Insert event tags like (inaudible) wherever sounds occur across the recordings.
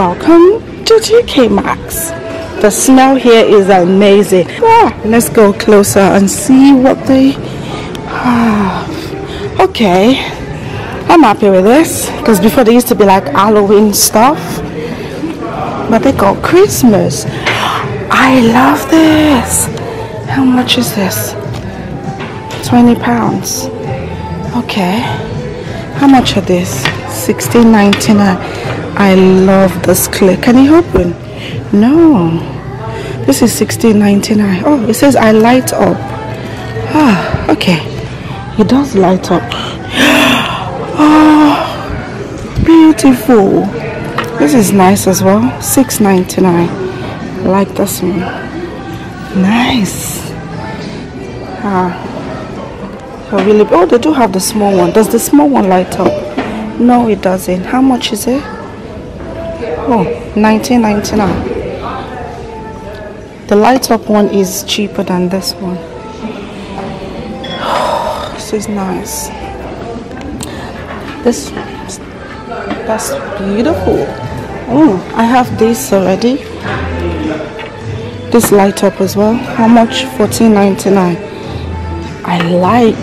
welcome to TK Maxx. The smell here is amazing. Ah, let's go closer and see what they have. Okay, I'm happy with this because before they used to be like Halloween stuff, but they got Christmas. I love this. How much is this? 20 pounds. Okay. How much are this? 16.99. I love this clip. Can you open? No. This is 16.99. Oh, it says I light up. Ah, okay. It does light up. Oh, (gasps) beautiful. This is nice as well. 6.99. I like this one. Nice. Ah. Really oh they do have the small one. Does the small one light up? No it doesn't. How much is it? Oh, 19.99. The light up one is cheaper than this one. (sighs) this is nice. This that's beautiful. Oh, I have this already. This light up as well. How much? 14.99. I like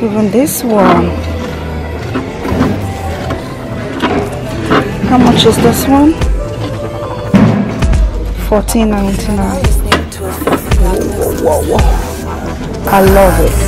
even this one. How much is this one? 14.99. Whoa, whoa, whoa. I love it.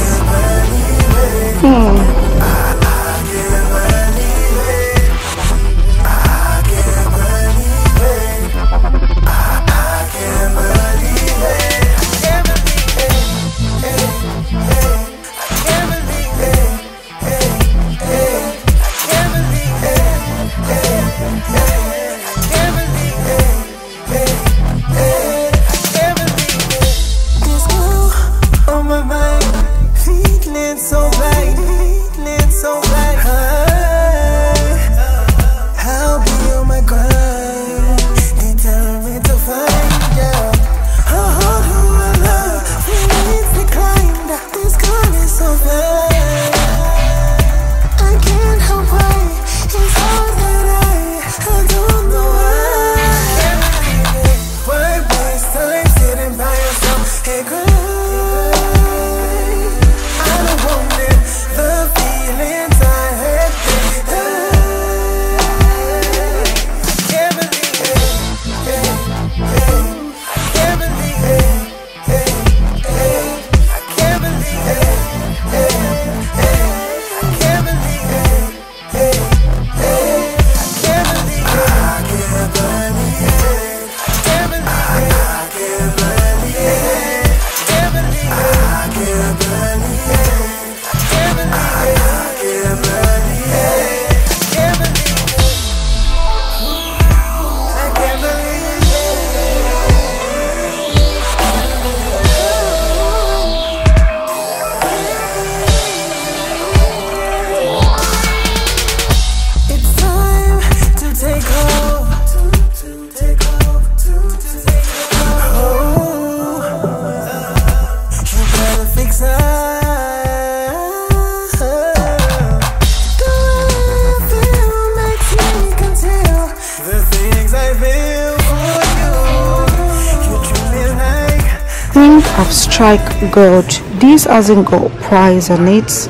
Gold this hasn't got price on it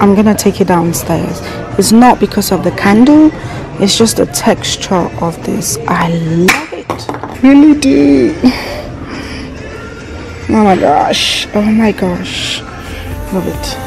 i'm gonna take it downstairs. It's not because of the candle. It's just the texture of this. I love it. Really do (laughs) oh my gosh. Oh my gosh. Love it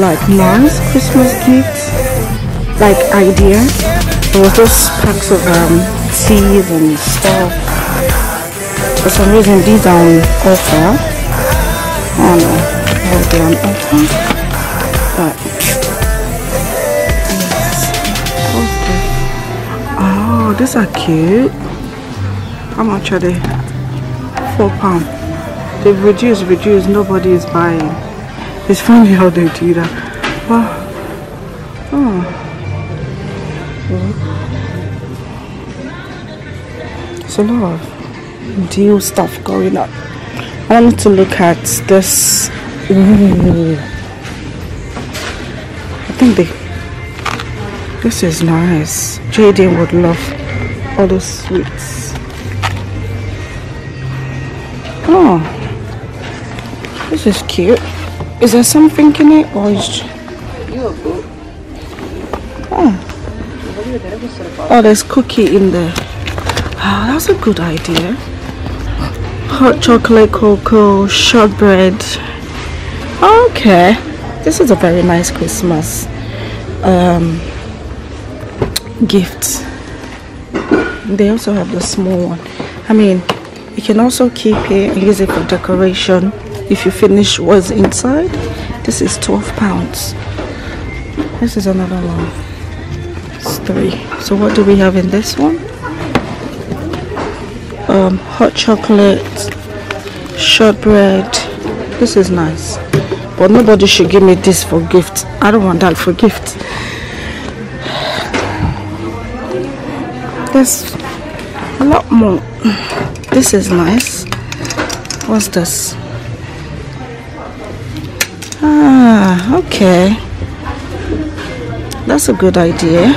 like nice Christmas gifts like idea was just packs of um teas and stuff For some reason these are on offer. I don't know why they're on offer. But yes. Oh, these are cute. How much are they? Four pound. They've reduced, reduced, nobody is buying. It's funny how they do that. Well, hmm. oh. A lot of deal stuff going on. I wanted to look at this. Ooh. I think they. This is nice. Jayden would love all those sweets. Oh, this is cute. Is there something in it or is? Oh. Oh, there's cookie in there. Oh, that's a good idea. Hot chocolate cocoa, shortbread. Okay, this is a very nice Christmas um, gift. They also have the small one. I mean, you can also keep it and use it for decoration if you finish what's inside. This is 12 pounds. This is another one. It's three. So what do we have in this one? um, hot chocolate, shortbread. This is nice. But nobody should give me this for gift. I don't want that for gift. There's a lot more. This is nice. What's this? Ah, okay. That's a good idea.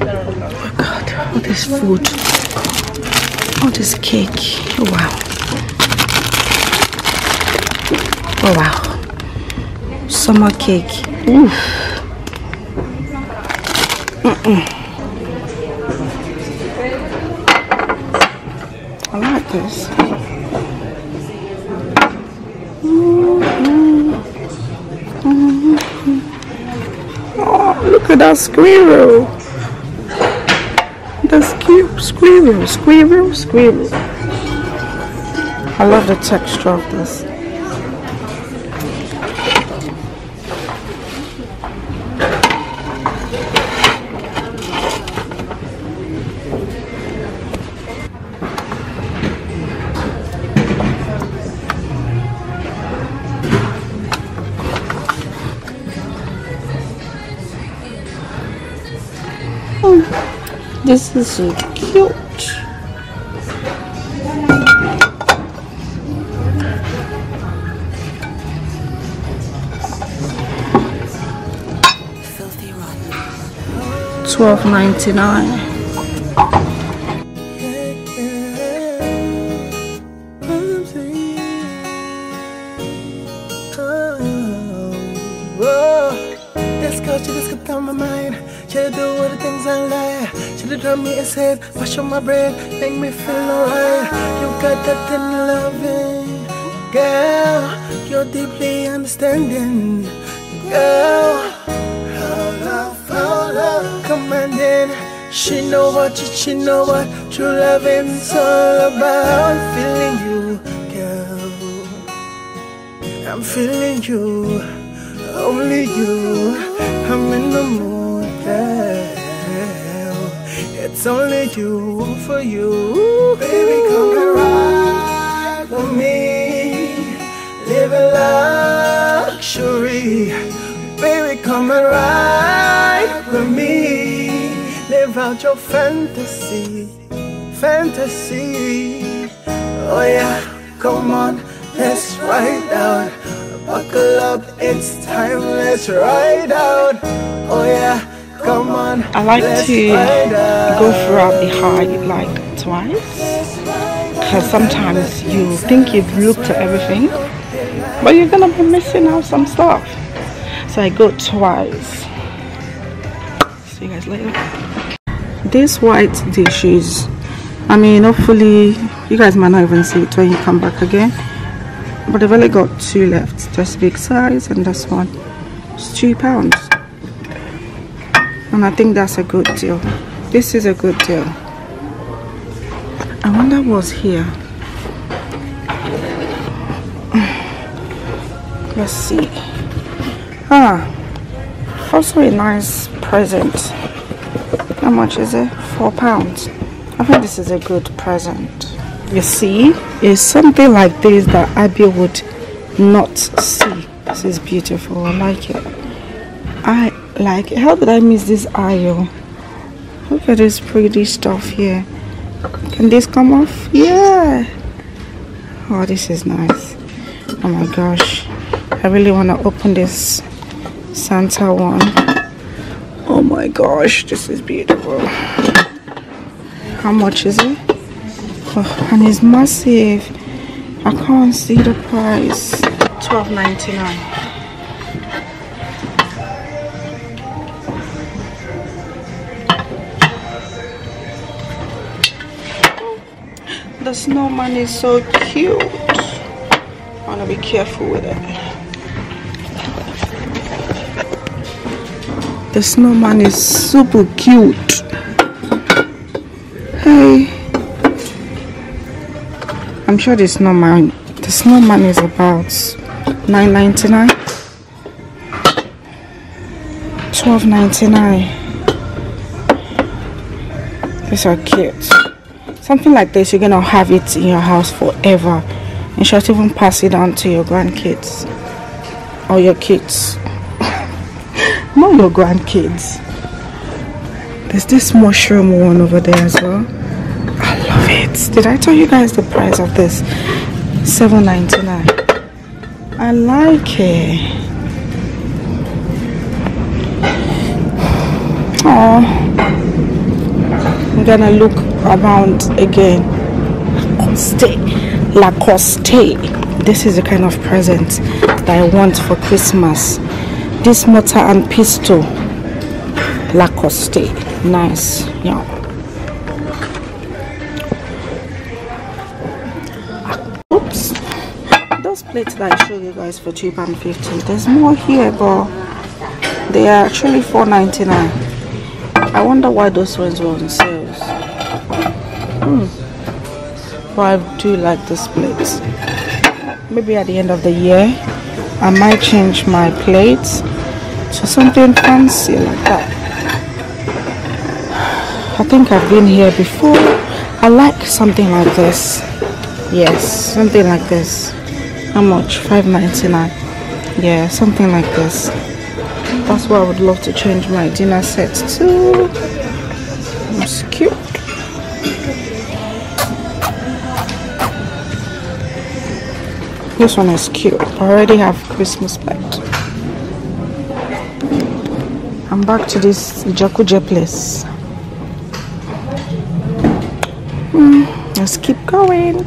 Oh God! All this food oh this cake oh wow oh wow summer cake Ooh. Mm -mm. I like this at that squirrel the squirrel, squirrel, squirrel. I love the texture of this. This is so cute. Twelve ninety nine. His wash on my brain, make me feel alright. You got that tender loving, girl. You're deeply understanding, girl. How love, how love, commanding. She know what you, she know what true loving's all about. Feeling you, girl. I'm feeling you, only you. I'm in the mood, It's only you for you. Baby, come and ride with me. Live in luxury. Baby, come and ride with me. Live out your fantasy. Fantasy. Oh, yeah, come on, let's ride out. Buckle up, it's time, let's ride out. Oh, yeah. Come on. I like to go throughout the high like twice. Because sometimes you think you've looked at everything but you're gonna be missing out some stuff. So I go twice. See you guys later. These white dishes I mean hopefully you guys might not even see it when you come back again but I've only got two left. This big size and this one. It's two pounds and I think that's a good deal this is a good deal I wonder what's here. (sighs) Let's see. Ah, also a nice present. How much is it? Four pounds. I think this is a good present. You see, it's something like this that Abbey would not see. This is beautiful. I like it like how did I miss this aisle? Look at this pretty stuff here. Can this come off? Yeah. Oh this is nice. Oh my gosh. I really want to open this Santa one. Oh my gosh this is beautiful. How much is it? Oh, and it's massive. I can't see the price. 12.99 The snowman is so cute. I want to be careful with it. The snowman is super cute. Hey. I'm sure the snowman the snowman is about 9.99 12.99 these are cute something like this you're gonna have it in your house forever and should even pass it on to your grandkids or your kids (laughs) not your grandkids. There's this mushroom one over there as well. I love it. Did I tell you guys the price of this? Seven ninety nine. I like it. Oh, I'm gonna look around again. Lacoste. Lacoste. This is the kind of present that I want for Christmas this mortar and pestle. lacoste nice yeah ah, oops those plates that i showed you guys for two pound 50 there's more here but they are actually 4.99 i wonder why those ones were on sales hmm. but i do like this plates maybe at the end of the year I might change my plates to something fancy like that. I think I've been here before. I like something like this. Yes something like this. How much? 5.99 yeah something like this. That's what I would love to change my dinner set to. It's cute This one is cute. I already have Christmas light. I'm back to this Jakuje place. Mm, let's keep going.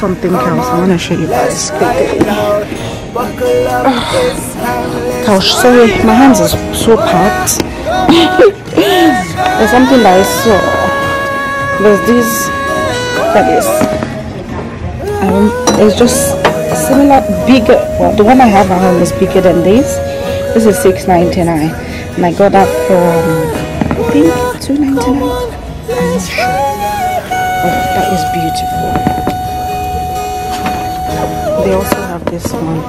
Something else I want to show you guys quickly. (sighs) Gosh, sorry, my hands are so packed. (laughs) There's something that I saw. There's this, that is. Um, it's just similar, bigger. Well, the one I have at home is bigger than this. This is 6.99. and I got that from I think two ninety nine. I'm not sure. Oh, that is beautiful. They also have this one.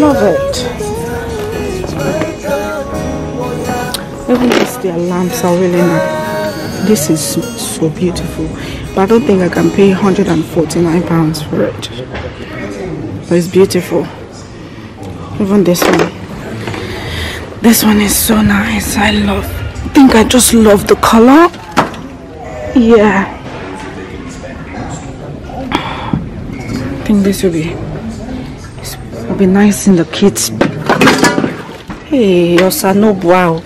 Love it. Even this their lamps are really nice. This is so beautiful. But I don't think I can pay 149 pounds for it. But it's beautiful. Even this one. This one is so nice. I love I think I just love the color. Yeah. I think this will be this will be nice in the kids. Hey, no wow.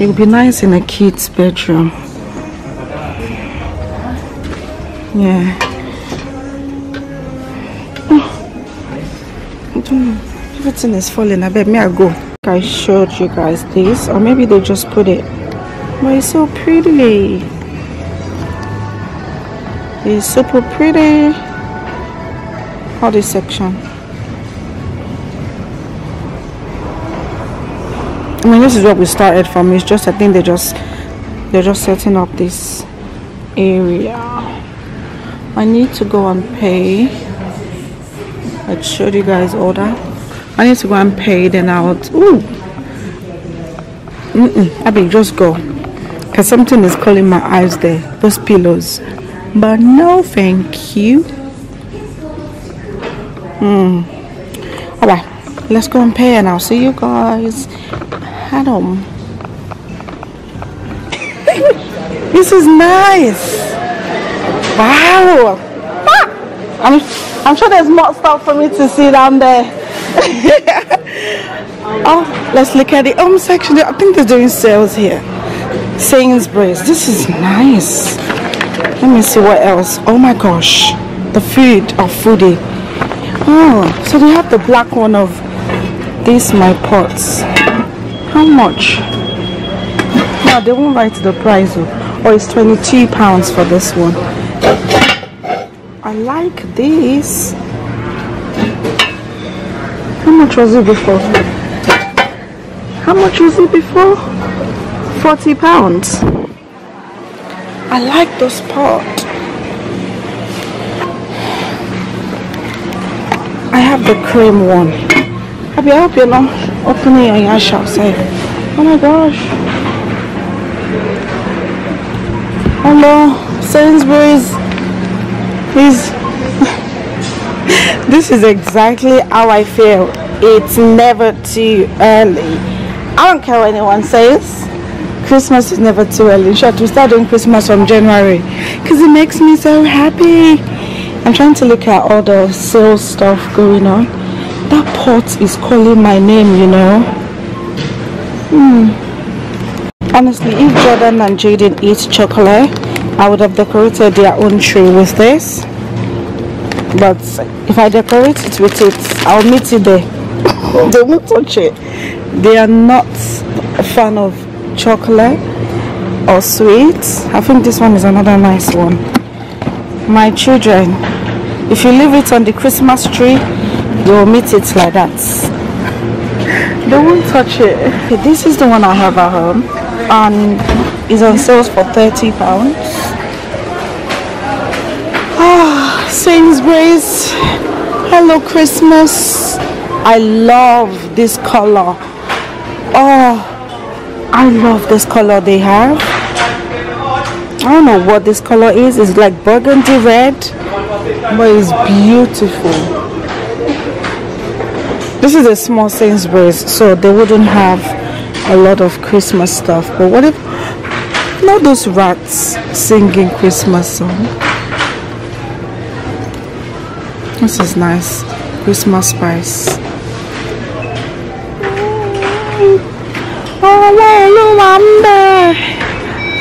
It will be nice in a kid's bedroom. Yeah. Oh, I don't know. Everything is falling. I bet me I go. I showed you guys this, or maybe they just put it. But it's so pretty. It's super pretty. All this section. I mean, this is what we started from. It's just I think they just they're just setting up this area. I need to go and pay. I showed you guys all that. I need to go and pay. Then I'll. Ooh. Mm -mm. I mean, just go. Cause something is calling my eyes there. Those pillows. But no, thank you. Hmm. Alright, let's go and pay, and I'll see you guys at home. (laughs) this is nice. Wow. Ah! I'm, I'm sure there's more stuff for me to see down there. (laughs) oh, let's look at the home section. I think they're doing sales here. Sainsbury's. This is nice. Let me see what else. Oh my gosh. The food of foodie. Oh, so they have the black one of these my pots. How much? No, they won't write the price. Of. Oh, it's 22 pounds for this one. I like this. How much was it before? How much was it before? 40 pounds. I like those pots. I have the cream one. Happy, I hope you're not opening your yash outside. Oh my gosh. Hello, uh, Sainsbury's. Please. (laughs) this is exactly how I feel. It's never too early. I don't care what anyone says. Christmas is never too early. In short, we start doing Christmas from January because it makes me so happy. I'm trying to look at all the sales stuff going on. That pot is calling my name, you know. Hmm. Honestly, if Jordan and Jayden eat chocolate, I would have decorated their own tree with this. But if I decorate it with it, I'll meet you there. they won't touch it. They are not a fan of chocolate or sweets. I think this one is another nice one. My children, if you leave it on the Christmas tree, you'll meet it like that. They won't touch it. Okay, this is the one I have at home and is on sales for 30 pounds. Ah, oh, Sainsbury's. Hello Christmas. I love this color. Oh, I love this color they have. I don't know what this color is. It's like burgundy red but it's beautiful. This is a small Sainsbury's so they wouldn't have a lot of Christmas stuff. But what if not those rats singing Christmas song? This is nice. Christmas spice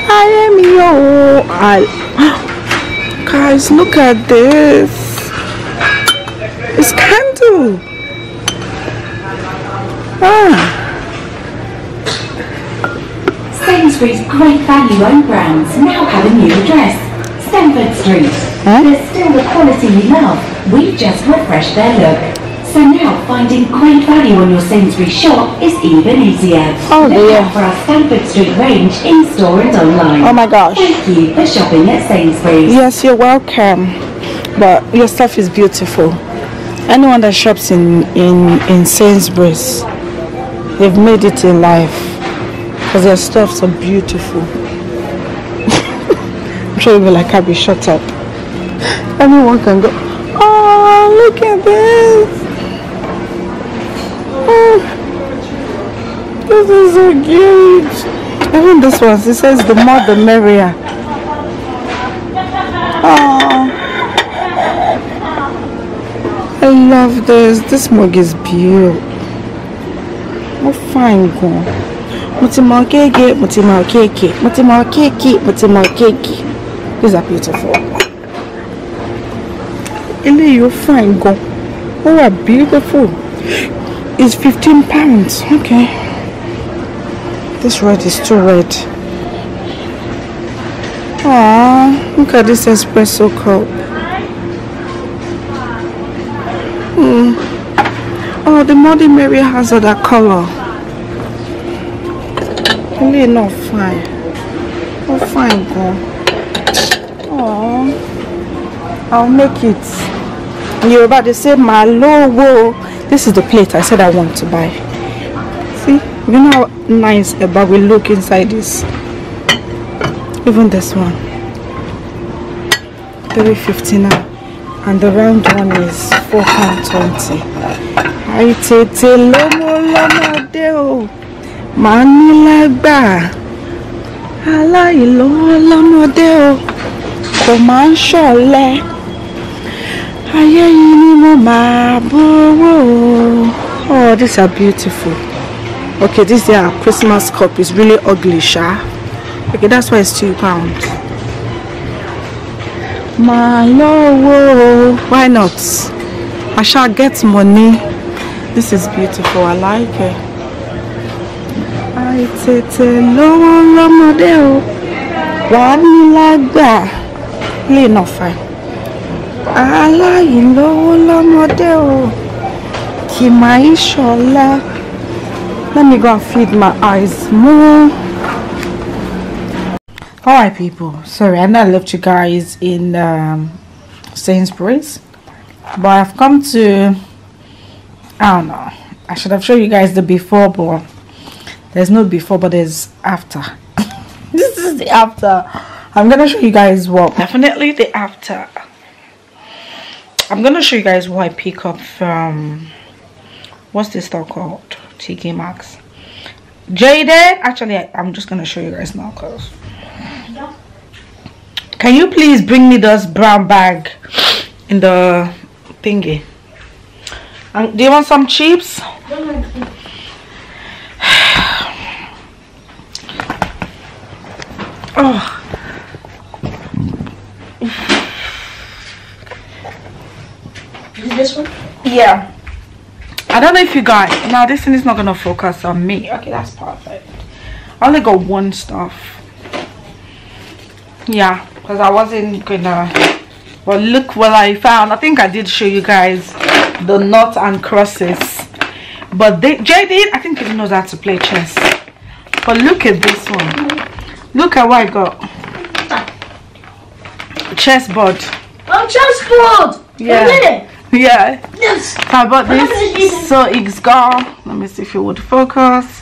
I am your. I, (gasps) Guys, look at this. It's candle. Ah. Sainsbury's great value own brands now have a new address. Stamford Street. Huh? There's still the quality we love. We've just refreshed their look. So now finding great value on your Sainsbury's shop is even easier. Oh, Look dear. for our Stamford Street range in store and online. Oh my gosh. Thank you for shopping at Sainsbury's. Yes, you're welcome. But your stuff is beautiful. Anyone that shops in in in Sainsbury's, they've made it in life because their stuffs are beautiful. (laughs) I'm sure you'll be like, be shut up. (laughs) Anyone can go. Oh, look at this. This is so cute. Even this one, it says the more the merrier. Oh, I love this. This mug is beautiful. Oh, fine kéèké, mo ti mọ kéèké, mo ti mọ kéèké. These are beautiful. Eléyìí ó fine gan. Ó wà beautiful. It's 15 pounds. Okay. This red is too red. Aww, look at this espresso cup. Hmm. Oh, the Muddy Mary has other color. Really not fine. Oh, fine, girl. Aww. I'll make it. You're about to say, my logo. This is the plate I said I want to buy. See? You know nice a bag will look inside this? Even this one. 350 now. And the round one is 4 pound 20. Àìtètè lọ́mọ lọ́mọdé o. Màá ní lágbà. Aláìlówó lọ́mọdé o. Kò máa ń ṣọ̀lẹ. Mo máa. Oh, these are beautiful. Okay, this their Christmas cup is really ugly, sha. Okay, that's why it's two pounds. My love, why not? I shall get money. This is beautiful. I like it. Àìtètè lówó lọ́mọdé o. Wàá ní lágbà. Play not fine. Aláìlówó lọ́mọdé o. Kì máa ń ṣọlá. Let me go and feed my eyes more. Alright people, sorry I know I left you guys in um, Sainsbury's but I've come to I don't know. I should have shown you guys the before but there's no before but there's after. (laughs) This is the after. I'm gonna show you guys what definitely the after. I'm gonna show you guys what I pick up from what's this store called TK Maxx Jaded actually I, I'm just gonna show you guys now cause can you please bring me this brown bag in the thingy? And do you want some chips? (sighs) oh. Is this one? Yeah. I don't know if you guys now this thing is not gonna focus on me. Okay, that's perfect. I only got one stuff. Yeah, because I wasn't gonna but look what I found. I think I did show you guys the nuts and crosses. But they JD, I think he knows how to play chess. But look at this one. Look at what I got. Chessboard. Oh, chessboard! Yeah. (laughs) Yeah. Yes! So I bought this. So it's got, let me see if it would focus.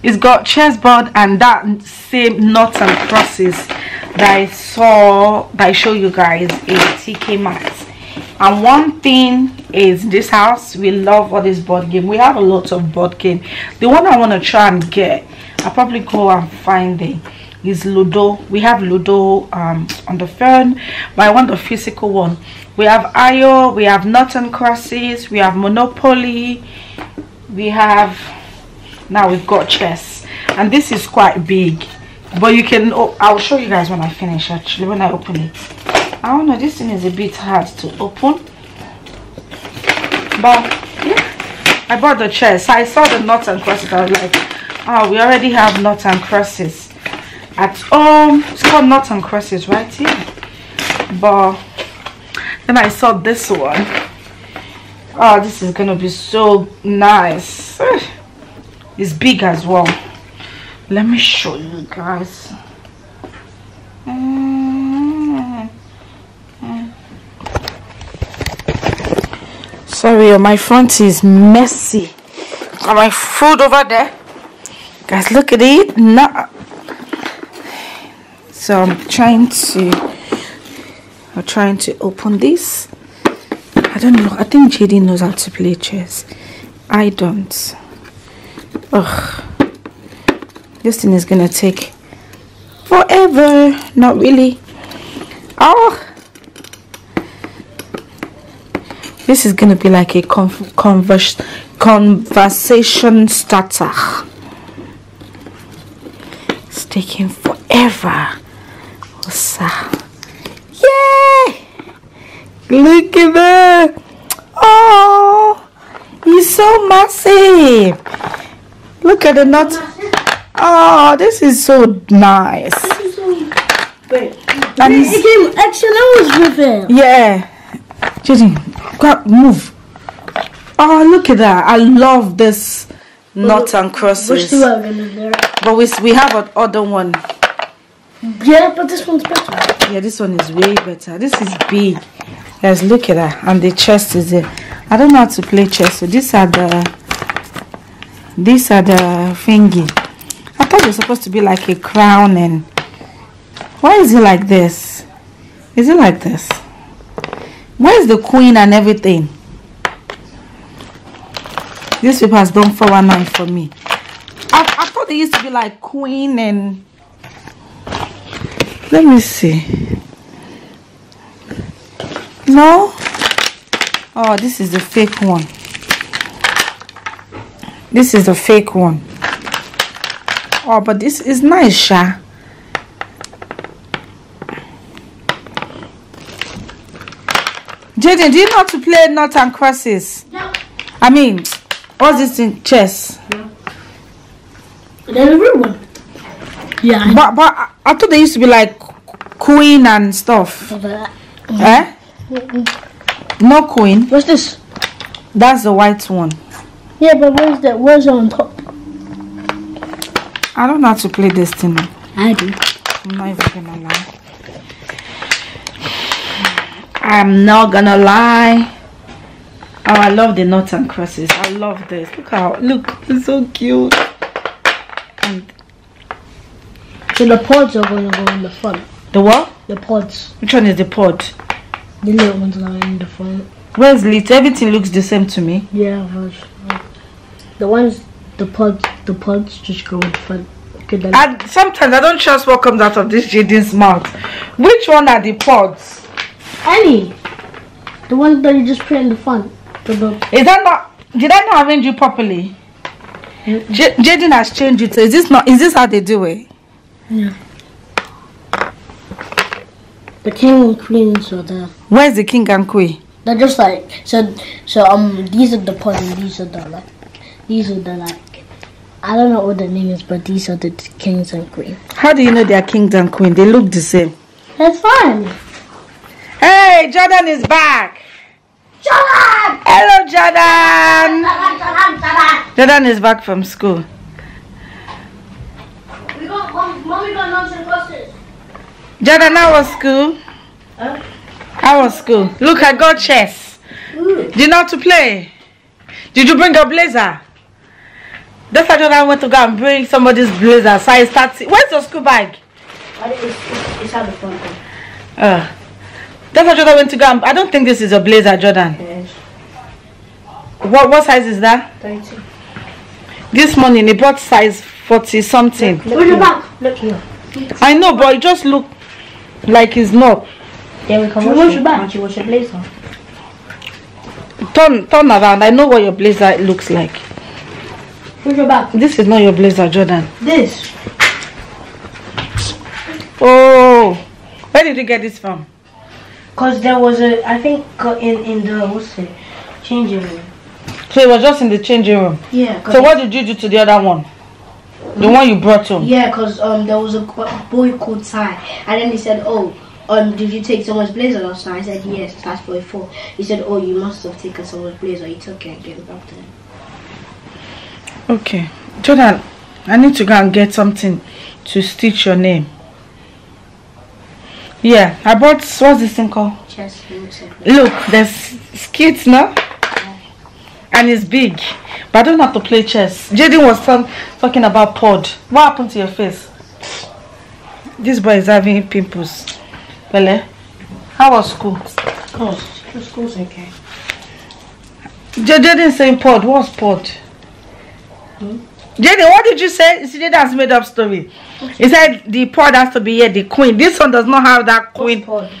It's got chessboard and that same nuts and crosses that I saw, that I show you guys in TK Maxx. And one thing is this house, we love all this board game. We have a lot of board game. The one I want to try and get, I'll probably go and find it is ludo we have ludo um on the phone but i want the physical one we have io we have and crosses we have monopoly we have now we've got chess. And this is quite big. But you can oh, i'll show you guys when i finish actually when i open it. I don't know this thing is a bit hard to open. But yeah i bought the chess. I saw the and crosses. I was like oh we already have and crosses at home. It's called and crosses right here. But then i saw this one Oh, this is gonna be so nice. (sighs) It's big as well. Let me show you guys. (sighs) Sorry, oh, my front is messy. Got my food over there. Guys, look at it. No. So I'm trying to. Trying to open this. I don't know. I think JD knows how to play chess. I don't. Ugh. This thing is gonna take forever. Not really. Oh. This is gonna be like a converse conversation starter. It's taking forever. Yay! Look at that. Oh, he's so massive. Look at the nut. Oh, this is so nice. Wait. And It came extra hours with it. yeah. Judy, go move. Oh, look at that. I love this nuts and crosses. two are gonna? But we, we have an other one. Yeah, but this one's better. Yeah, this one is way better. This is big. Guys, look at that. And the chest is there. I don't know how to play chess. So these are the these are the thingy. I thought they're supposed to be like a crown and why is it like this? Is it like this? Where's the queen and everything? This paper has done 419 for me. I, I thought they used to be like queen and let me see. No? Oh, this is the fake one. This is the fake one. Oh, but this is nice, Sha. Jayden, do you know how to play nuts and crosses? No. I mean, what's this thing? Chess. There's a real one. Yeah, But but I, thought they used to be like queen and stuff. that. Eh? No queen. What's this? That's the white one. Yeah, but where's that? Where's on top? I don't know how to play this thing. I do. I'm not even gonna lie. I'm not gonna lie. Oh, I love the knots and crosses. I love this. Look how look, it's so cute. And So the pods are going to go in the front. the what? The pods. Which one is the pod? The little ones are in the front. Where's lit? Everything looks the same to me. Yeah, but the ones, the pods, the pods just go in the front. Okay. And sometimes I don't trust what comes out of this Jayden's mouth. Which one are the pods? Any. The one that you just put in the front. The, the, Is that not? Did I not arrange you properly? Jayden has changed it. So is this not? Is this how they do it? Yeah. The king and queens are there. Where's the king and queen? They're just like so. So um, these are the pods these are the like, these are the like. I don't know what the name is, but these are the kings and queens. How do you know they are kings and queen? They look the same. That's fine. Hey, Jordan is back. Jordan! Hello, Jordan. Jordan! Jordan! Jordan is back from school. We got mom, mommy got and. Jordan, how was school? Huh? How was school? Look, I got chess. Ooh. Do you know how to play? Did you bring your blazer? That's why Jordan went to go and bring somebody's blazer. So I started. Where's your school bag? It's, it's, it's at the front. Uh, that's why Jordan went to go and, I don't think this is a blazer, Jordan. Yes. What what size is that? 32. This morning he bought size 40 something. Where's your back? Look here. I know, but it just look like it's not. Yeah, we can You wash, wash it. your back? Can't you wash your blazer? Turn turn around. I know what your blazer looks like. Where's your back? This is not your blazer, Jordan. This. Oh, where did you get this from? Cause there was a, I think uh, in in the what's it, changing room. So it was just in the changing room. Yeah. So what did you do to the other one? The one you brought home. Yeah, cause um there was a boy called Ty, and then he said, oh, um, did you take someone's blazer last night? I said, yes, class 44. He said, oh, you must have taken someone's blazer. You took it and gave it back to him. Okay. Jordan, I need to go and get something to stitch your name. Yeah, I bought, what's this thing called? Chest, he Look, there's skits now. And it's big. I don't have to play chess. Jayden was talking about pod. What happened to your face? This boy is having pimples. Bele, how was school? The school's okay. Jayden saying pod. What's pod? Hmm? Jayden, what did you say? See, Jayden has made up story. He said the pod has to be here, the queen. This one does not have that queen. Pod.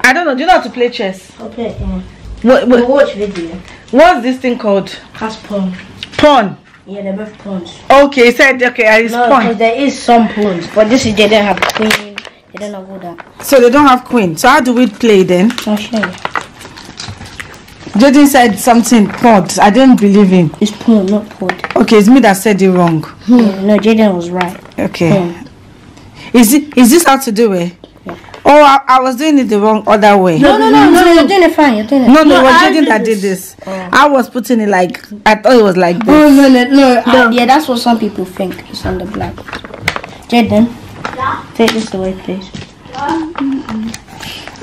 I don't know. Do you know how to play chess? Okay, yeah. What, We'll watch video. What's this thing called? That's pawn. Pawn. Yeah, they're both pawns. Okay, said okay, it's No, because there is some pawns, but this is they don't have queen. They don't have all that. So they don't have queen. So how do we play then? I'll show you. Jayden said something pod. I didn't believe him. It's pawn, not pod. Okay, it's me that said it wrong. Yeah, no, Jayden was right. Okay. Pawn. Is it is this how to do it? Oh, I, I was doing it the wrong other way. No, no, no, no, you're doing it fine. You're doing it. No, no, it was I Jayden that did this. I was putting it like I thought it was like this. Oh no, no, no. Uh, yeah, that's what some people think. It's on the black. Jayden, yeah. take this away, please.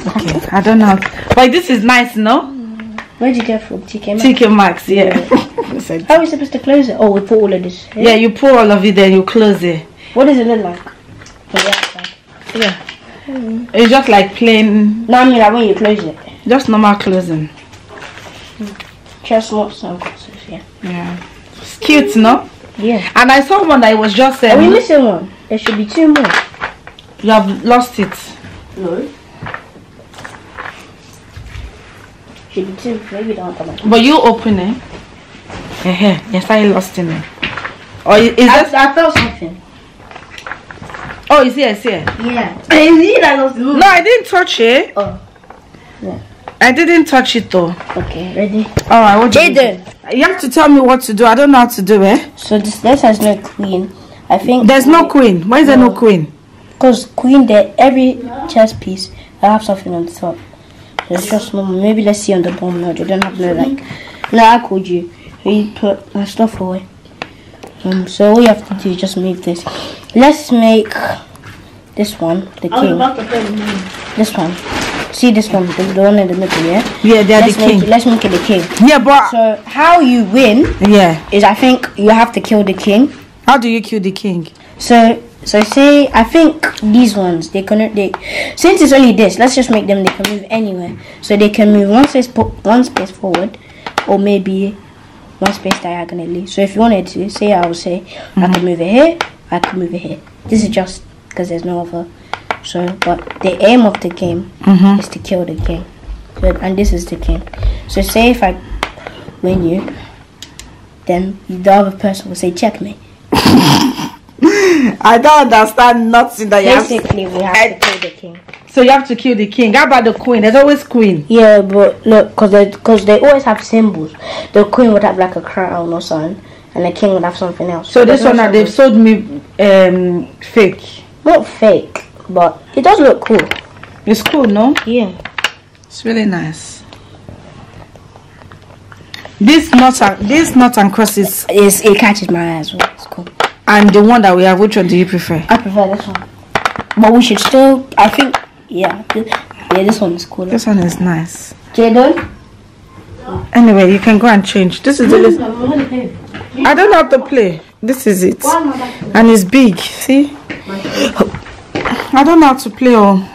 Okay, I don't know. But this is nice, no? Where'd you get from? TK Maxx? TK Maxx, yeah. (laughs) Said- How are we supposed to close it? Oh, we put all of this. here. yeah, you pour all of it, then you close it. What does it look like? From Yeah. It's just like plain, No, I mean like when you close it. just normal closing. Chestnut sunglasses, yeah. Yeah. It's cute, no? Yeah. And I saw one that was just Are we um, missing one? There should be two more. you have lost it. No. Should be two. Maybe don't come out. But you open it. Uh-huh. Yes, I lost in it. Or is is I, that? I felt something. Oh, it's here, it's here. Yeah. Is it that was No, I didn't touch it. Oh. I didn't touch it though. Okay, ready? All right, what do you do? Jayden. You have to tell me what to do. I don't know how to do it. So this this has no queen. I think There's no queen. Why is there no queen? Because queen there, every chess piece I have something on the top. It's just. Maybe let's see on the bottom. No, they don't have no like. No, I called you. We put my stuff away. Um, so all you have to do is just move this. Let's make this one the king. This one. See this one, the, the one in the middle, yeah. Yeah, they are let's the make king. It, let's make it the king. Yeah, but So how you win yeah. is I think you have to kill the king. How do you kill the king? So so say I think these ones they can they since it's only this let's just make them they can move anywhere so they can move one space one space forward or maybe one space diagonally. So if you wanted to say I would say I could mm-hmm. move it here I could move it here. This is just because there's no other. So but the aim of the game mm-hmm. is to kill the king. So, and this is the king. So say if I win you, then the other person will say checkmate. (laughs) I don't understand nothing that you have. Basically, we have to kill the king. So you have to kill the king. How about the queen? There's always queen. Yeah, but look, because they, cause they always have symbols. The queen would have like a crown or something, and the king would have something else. So this one no they've sold me um fake. Not fake, but it does look cool. It's cool, no? Yeah. It's really nice. This knot and this nuts and crosses It's, it catches my eyes. well. It's cool. And the one that we have, which one do you prefer? I prefer this one. But we should still, I think, yeah. th- Yeah, this one is cooler. This one is nice. Jayden? Anyway, you can go and change. This is the list. I don't have to play. This is it. And it's big. See? I don't know how to play. Oh.